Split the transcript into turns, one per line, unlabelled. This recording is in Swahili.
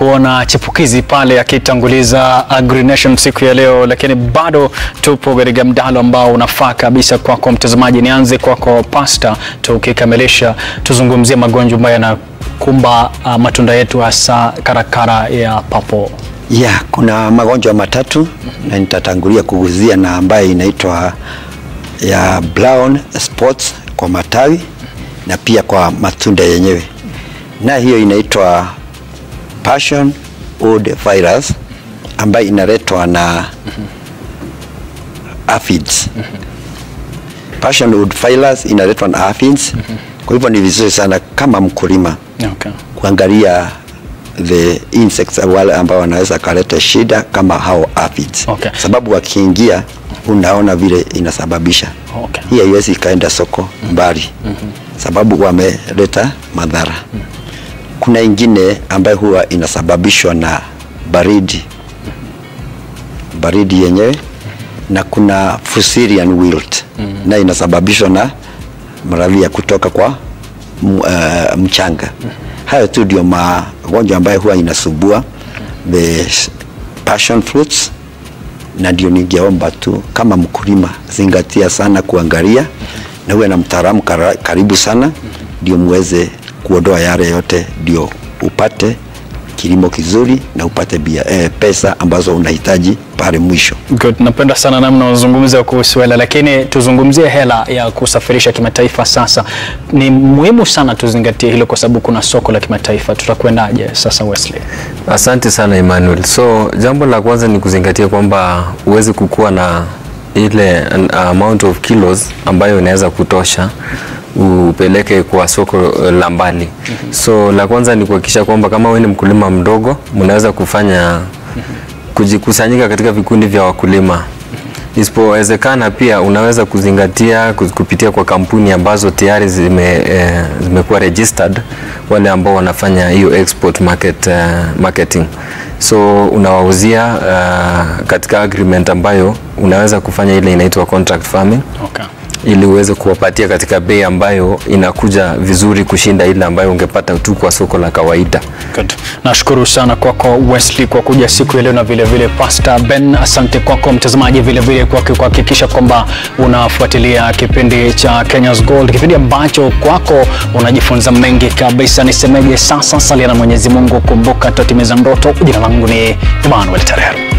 kuona chipukizi pale akitanguliza Agri Nation siku ya leo, lakini bado tupo katika mdahalo ambao unafaa kabisa kwako mtazamaji. Nianze kwako Pasta, tukikamilisha tuzungumzie magonjwa ambayo yanakumba uh, matunda yetu hasa karakara ya papo.
Ya, kuna magonjwa matatu na nitatangulia kuguzia na ambayo inaitwa ya brown spots kwa matawi na pia kwa matunda yenyewe, na hiyo inaitwa passion wood virus ambayo inaletwa na aphids. Passion wood virus inaletwa na aphids. Kwa hivyo ni vizuri sana kama mkulima
Okay.
kuangalia the insects wale ambao wanaweza kaleta shida kama hao aphids.
Okay.
Sababu wakiingia unaona vile inasababisha.
Okay.
Hii haiwezi ikaenda soko mbali Mm -hmm. sababu wameleta madhara. Kuna ingine ambayo huwa inasababishwa na baridi baridi yenyewe na kuna fusarian wilt mm -hmm. na inasababishwa na maradhi ya kutoka kwa uh, mchanga. Mm -hmm. Hayo tu ndio magonjwa ambayo huwa inasubua the passion fruits, na ndio ningeomba tu kama mkulima, zingatia sana kuangalia na uwe na mtaalamu karibu sana, ndio muweze kuondoa yale yote, ndio upate kilimo kizuri na upate bia, eh, pesa ambazo unahitaji pale mwisho.
Good. Napenda sana namna unazungumza kuhusu hela, lakini tuzungumzie hela ya kusafirisha kimataifa. Sasa ni muhimu sana tuzingatie hilo, kwa sababu kuna soko la kimataifa. Tutakwendaje sasa, Wesley?
Asante sana Emmanuel. So jambo la kwanza ni kuzingatia kwamba huwezi kukuwa na ile an- amount of kilos ambayo inaweza kutosha upeleke kwa soko la mbali. Mm -hmm. So la kwanza ni kuhakikisha kwamba kama wewe ni mkulima mdogo, mnaweza kufanya mm -hmm. kujikusanyika katika vikundi vya wakulima. Isipowezekana pia unaweza kuzingatia kupitia kwa kampuni ambazo tayari zime, eh, zimekuwa registered, wale ambao wanafanya hiyo export market, uh, marketing. So unawauzia uh, katika agreement ambayo unaweza kufanya ile inaitwa contract farming
Okay.
Ili uweze kuwapatia katika bei ambayo inakuja vizuri kushinda ile ambayo ungepata tu kwa soko la kawaida.
Good. Nashukuru sana kwako Wesley kwa kuja siku ya leo na vile vile Pastor Ben, asante kwako mtazamaji vile vile kwa kuhakikisha kwamba unafuatilia kipindi cha Kenya's Gold, kipindi ambacho kwako unajifunza mengi kabisa. Nisemeje sasa, salia na Mwenyezi Mungu, kumbuka tutimiza ndoto. Jina langu ni Emmanuel Tarehe.